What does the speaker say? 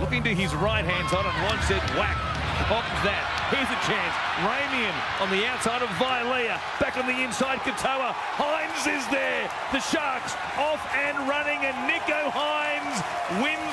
looking to his right hand it, and it, whack. Pops that. Here's a chance. Ramien on the outside of Vilea. Back on the inside, Katoa. Hynes is there. The Sharks off and running, and Nicho Hynes wins.